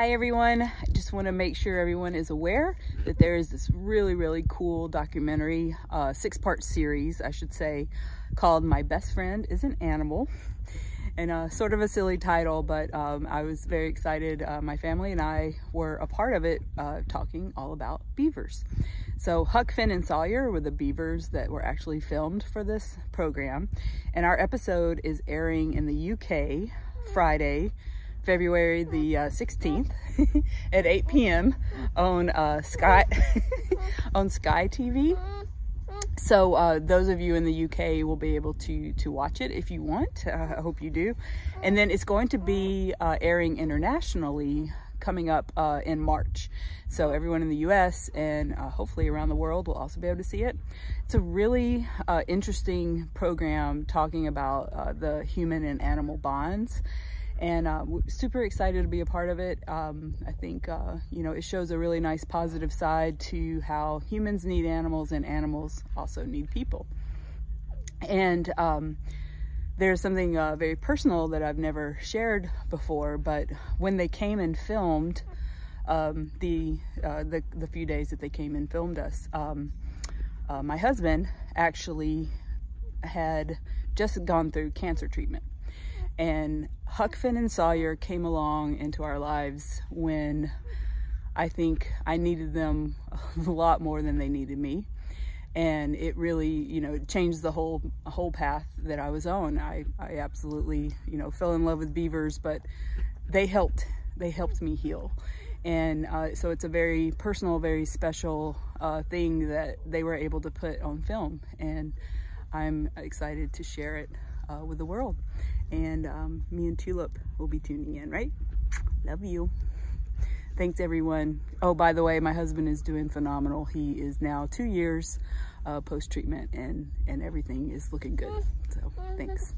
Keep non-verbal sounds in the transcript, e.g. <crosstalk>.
Hi everyone. I just want to make sure everyone is aware that there is this really, really cool documentary, uh, six-part series, I should say, called My Best Friend is an Animal. And uh, sort of a silly title, but um, I was very excited. Uh, my family and I were a part of it, uh, talking all about beavers. So Huck, Finn, and Sawyer were the beavers that were actually filmed for this program. And our episode is airing in the UK Friday, February the uh, 16th <laughs> at 8 p.m. on uh, Sky <laughs> on Sky TV. So uh, those of you in the UK will be able to to watch it if you want. <laughs> I hope you do. And then it's going to be uh, airing internationally coming up uh, in March. So everyone in the US and uh, hopefully around the world will also be able to see it. It's a really interesting program talking about the human and animal bonds and uh, super excited to be a part of it. Um, I think, uh, you know, it shows a really nice positive side to how humans need animals and animals also need people. And um, there's something uh, very personal that I've never shared before, but when they came and filmed um, the, uh, the, the few days that they came and filmed us, um, uh, my husband actually had just gone through cancer treatment and Huck, Finn, and Sawyer came along into our lives when I think I needed them <laughs> a lot more than they needed me. And it really, you know, changed the whole whole path that I was on. I, I absolutely, you know, fell in love with beavers, but they helped. They helped me heal. And uh, so it's a very personal, very special uh, thing that they were able to put on film. And I'm excited to share it uh, with the world. And um, me and Tulip will be tuning in, right? Love you. Thanks, everyone. Oh, by the way, my husband is doing phenomenal. He is now two years uh, post-treatment and, and everything is looking good. So thanks.